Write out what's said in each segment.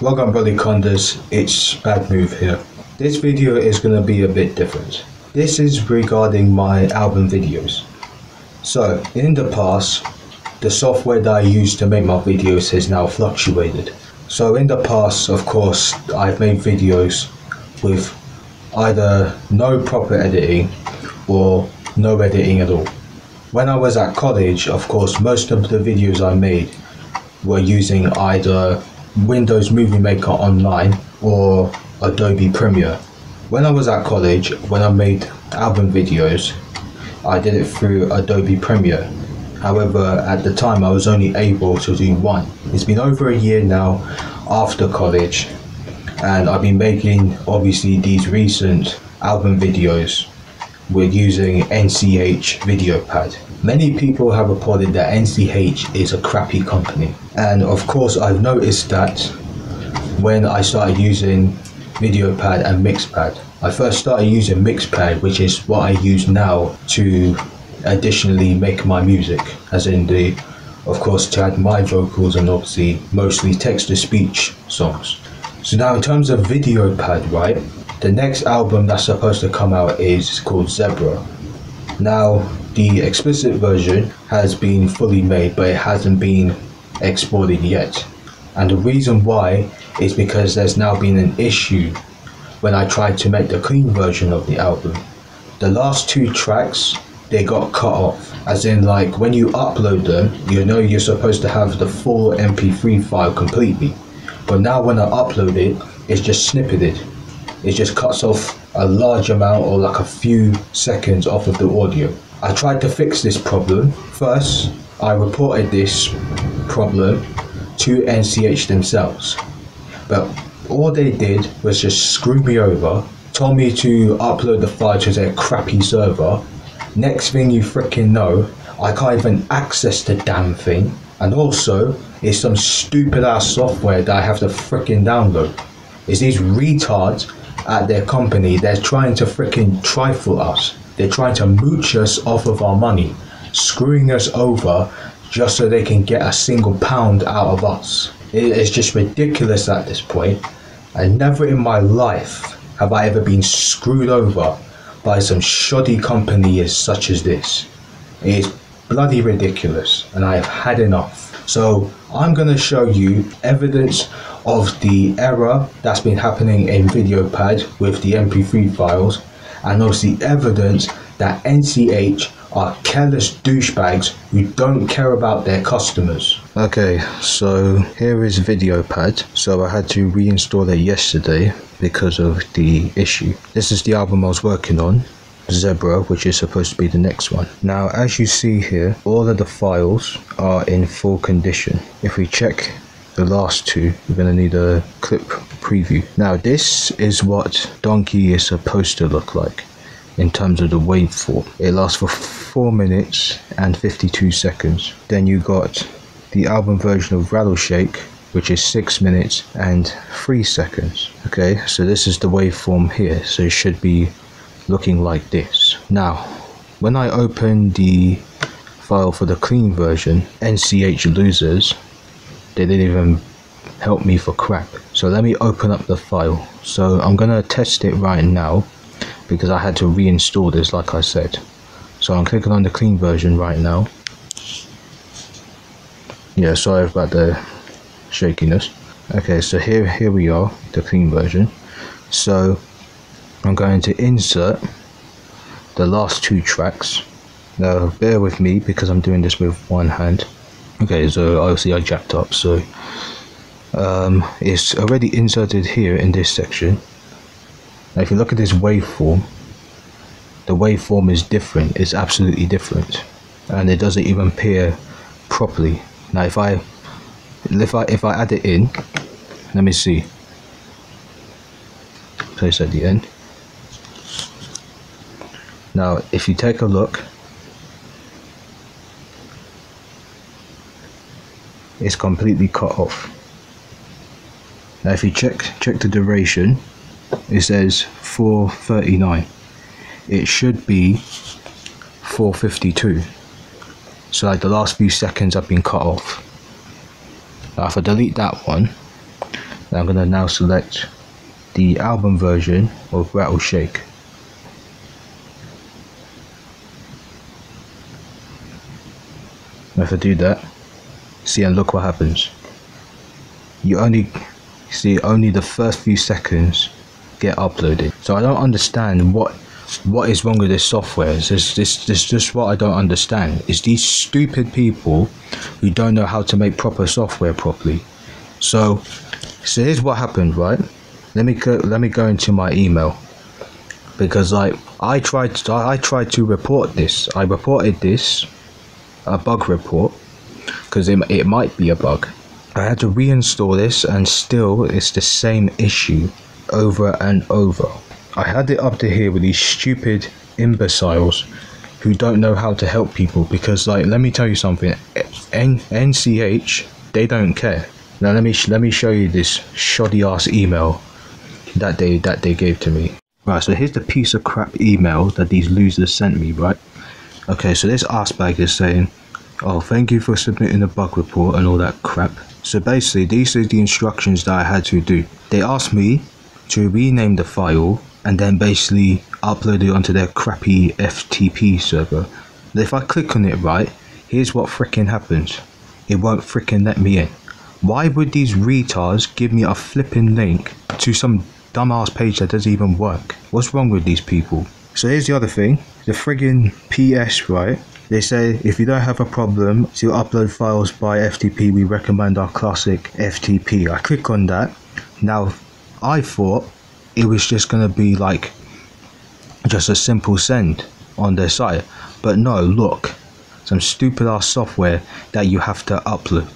Welcome Brother Condas, it's Bad Move here. This video is going to be a bit different. This is regarding my album videos. So, in the past, the software that I use to make my videos has now fluctuated. So in the past, of course, I've made videos with either no proper editing or no editing at all. When I was at college, of course, most of the videos I made were using either Windows Movie Maker Online or Adobe Premiere. When I was at college, when I made album videos, I did it through Adobe Premiere. However, at the time I was only able to do one. It's been over a year now after college, and I've been making obviously these recent album videos with using NCH VideoPad. Many people have reported that NCH is a crappy company, and of course, I've noticed that when I started using VideoPad and Mixpad. I first started using Mixpad, which is what I use now to additionally make my music, as in the, of course, to add my vocals and obviously mostly text to speech songs. So now, in terms of VideoPad, right, the next album that's supposed to come out is called Zebra. Now, the explicit version has been fully made, but it hasn't been exported yet. And the reason why is because there's now been an issue when I tried to make the clean version of the album. The last two tracks they got cut off. As in like when you upload them, you know you're supposed to have the full MP3 file completely. But now when I upload it, it's just snippeted. It just cuts off a large amount or like a few seconds off of the audio. I tried to fix this problem. First, I reported this problem to NCH themselves. But all they did was just screw me over, told me to upload the file to their crappy server. Next thing you freaking know, I can't even access the damn thing. And also, it's some stupid ass software that I have to freaking download. It's these retards at their company, they're trying to freaking trifle us. They're trying to mooch us off of our money, screwing us over just so they can get a single pound out of us. It is just ridiculous at this point. And never in my life have I ever been screwed over by some shoddy company as such as this. It is bloody ridiculous and I have had enough. So I'm going to show you evidence of the error that's been happening in VideoPad with the MP3 files and obviously evidence that NCH are careless douchebags who don't care about their customers. Okay, so here is VideoPad. So I had to reinstall it yesterday because of the issue. This is the album I was working on. Zebra, which is supposed to be the next one. Now, as you see here, all of the files are in full condition. If we check the last two, we're going to need a clip preview. Now, this is what Donky is supposed to look like in terms of the waveform. It lasts for 4 minutes and 52 seconds. Then you got the album version of Rattleshake, which is 6 minutes and 3 seconds. Okay, so this is the waveform here, so it should be looking like this. Now, when I open the file for the clean version, NCH losers, they didn't even help me for crap. So let me open up the file. So I'm gonna test it right now because I had to reinstall this like I said. So I'm clicking on the clean version right now. Yeah, sorry about the shakiness. Okay, so here here we are, the clean version. So I'm going to insert the last two tracks. Now bear with me because I'm doing this with one hand. Okay, so obviously I jacked up, so um, it's already inserted here in this section. Now if you look at this waveform, the waveform is different, it's absolutely different. And it doesn't even appear properly. Now if I if I if I add it in, let me see. Place at the end. Now, if you take a look, it's completely cut off. Now, if you check check the duration, it says 439. It should be 452. So, like the last few seconds have been cut off. Now, if I delete that one, I'm gonna now select the album version of Rattleshake. If I do that, see and look what happens. You only see only the first few seconds get uploaded. So I don't understand what what is wrong with this software. This this this just what I don't understand. Is these stupid people who don't know how to make proper software properly. So so here's what happened, right? Let me go let me go into my email. Because like I tried to, I tried to report this. I reported this a bug report because it, it might be a bug. I had to reinstall this and still it's the same issue over and over. I had it up to here with these stupid imbeciles who don't know how to help people because like let me tell you something N- NCH they don't care. Now let me sh- let me show you this shoddy ass email that they that they gave to me. Right, so here's the piece of crap email that these losers sent me, right? Okay, so this ass bag is saying, "Oh, thank you for submitting the bug report and all that crap." So basically, these are the instructions that I had to do. They asked me to rename the file and then basically upload it onto their crappy FTP server. If I click on it right, here's what freaking happens. It won't freaking let me in. Why would these retards give me a flipping link to some dumbass page that doesn't even work? What's wrong with these people? So here's the other thing. The friggin' PS, right? They say if you don't have a problem to upload files by FTP, we recommend our classic FTP. I click on that. Now, I thought it was just going to be like just a simple send on their site. But no, look, some stupid ass software that you have to upload.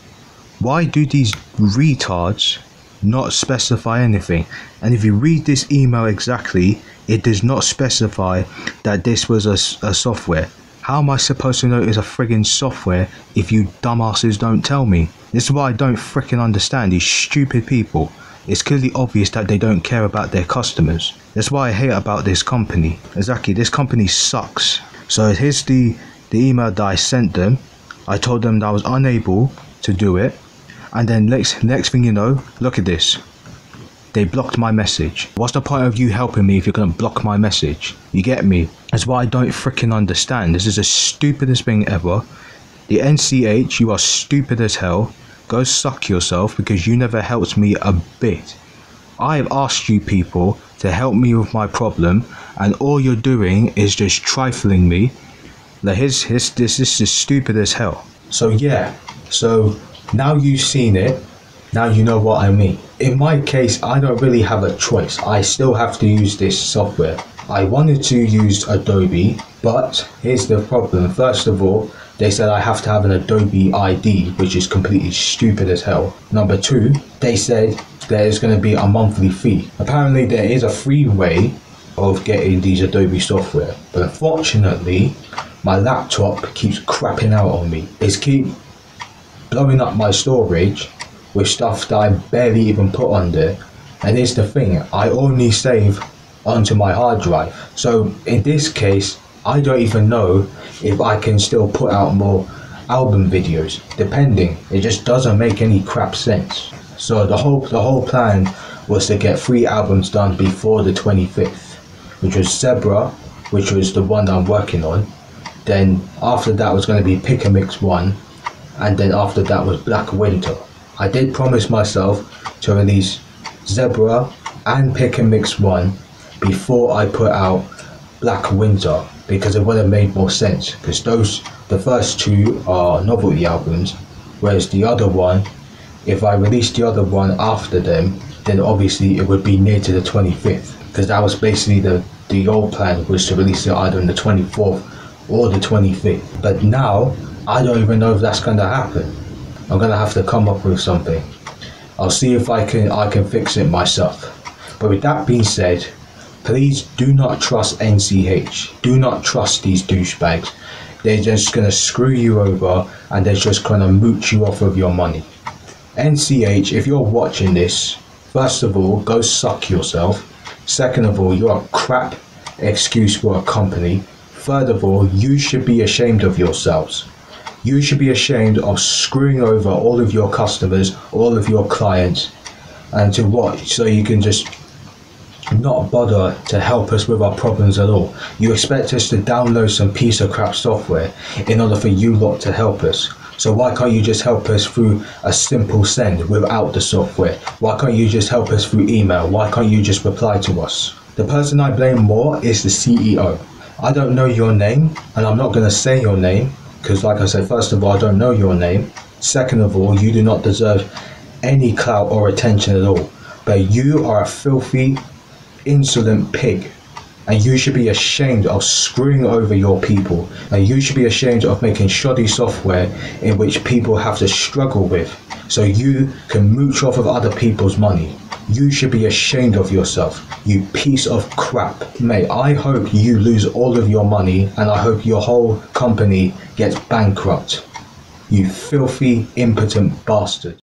Why do these retards not specify anything? And if you read this email exactly, it does not specify that this was a, a software. How am I supposed to know it's a friggin' software if you dumbasses don't tell me? This is what I don't fricking understand, these stupid people it's clearly obvious that they don't care about their customers. That's why I hate about this company. Exactly, this company sucks. So here's the, the email that I sent them. I told them that I was unable to do it. And then next, next thing you know, look at this. They blocked my message. What's the point of you helping me if you're gonna block my message? You get me? That's why I don't freaking understand. This is the stupidest thing ever. The NCH, you are stupid as hell. Go suck yourself because you never helped me a bit. I have asked you people to help me with my problem, and all you're doing is just trifling me. Like his, his, this, this is stupid as hell. So yeah, so now you've seen it, now you know what I mean. In my case, I don't really have a choice. I still have to use this software. I wanted to use Adobe, but here's the problem. First of all, they said I have to have an Adobe ID, which is completely stupid as hell. Number two, they said there's going to be a monthly fee. Apparently, there is a free way of getting these Adobe software, but unfortunately, my laptop keeps crapping out on me. It's keep blowing up my storage with stuff that I barely even put on there. And here's the thing, I only save onto my hard drive. So in this case, I don't even know if I can still put out more album videos, depending. It just doesn't make any crap sense. So the whole the whole plan was to get three albums done before the 25th, which was Zebra, which was the one I'm working on. Then after that was going to be Pick a Mix 1, and then after that was Black Winter. I did promise myself to release Zebra and Pick a Mix 1 before I put out Black Winter because it would have made more sense because those the first two are novelty albums whereas the other one if I released the other one after them then obviously it would be near to the 25th because that was basically the the old plan was to release it either on the 24th or the 25th but now I don't even know if that's going to happen I'm going to have to come up with something I'll see if I can I can fix it myself but with that being said Please do not trust NCH. Do not trust these douchebags. They're just going to screw you over and they're just going to mooch you off of your money. NCH, if you're watching this, first of all, go suck yourself. Second of all, you're a crap excuse for a company. Third of all, you should be ashamed of yourselves. You should be ashamed of screwing over all of your customers, all of your clients, And to what? So you can just not bother to help us with our problems at all. You expect us to download some piece of crap software in order for you lot to help us. So why can't you just help us through a simple send without the software? Why can't you just help us through email? Why can't you just reply to us? The person I blame more is the CEO. I don't know your name, and I'm not going to say your name because, like I said, first of all, I don't know your name. Second of all, you do not deserve any clout or attention at all. But you are a filthy, insolent pig. And you should be ashamed of screwing over your people. And you should be ashamed of making shoddy software in which people have to struggle with. So you can mooch off of other people's money. You should be ashamed of yourself, you piece of crap. Mate, I hope you lose all of your money and I hope your whole company gets bankrupt. You filthy, impotent bastard.